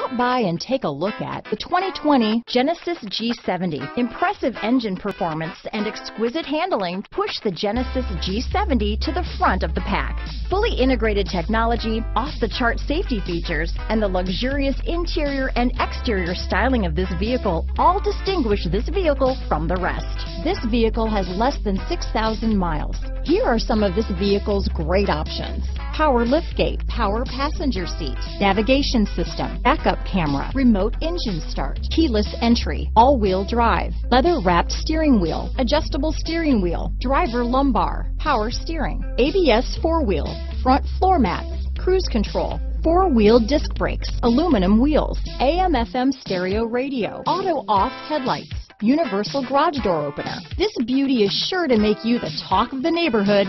Stop by and take a look at the 2020 Genesis G70. Impressive engine performance and exquisite handling push the Genesis G70 to the front of the pack. Fully integrated technology, off-the-chart safety features, and the luxurious interior and exterior styling of this vehicle all distinguish this vehicle from the rest. This vehicle has less than 6,000 miles. Here are some of this vehicle's great options. Power liftgate, power passenger seat, navigation system, backup camera, remote engine start, keyless entry, all-wheel drive, leather-wrapped steering wheel, adjustable steering wheel, driver lumbar, power steering, ABS four-wheel, front floor mats, cruise control, four-wheel disc brakes, aluminum wheels, AM-FM stereo radio, auto-off headlights, universal garage door opener. This beauty is sure to make you the talk of the neighborhood,